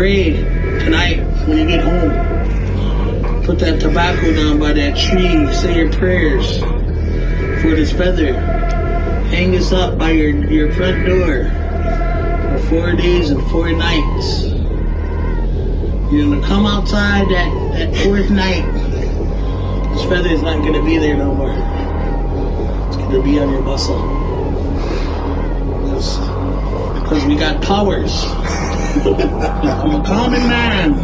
tonight when you get home. Put that tobacco down by that tree. Say your prayers for this feather. Hang this up by your, your front door for four days and four nights. You're gonna come outside that, that fourth night. This feather is not gonna be there no more. It's gonna be on your muscle. We got powers. I'm a common man.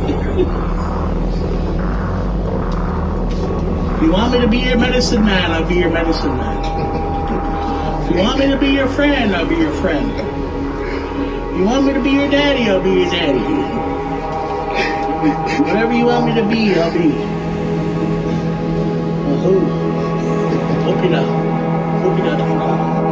If you want me to be your medicine man, I'll be your medicine man. If you want me to be your friend, I'll be your friend. If you want me to be your daddy, I'll be your daddy. Whatever you want me to be, I'll be. Wahoo. Hope you know. Hope you know.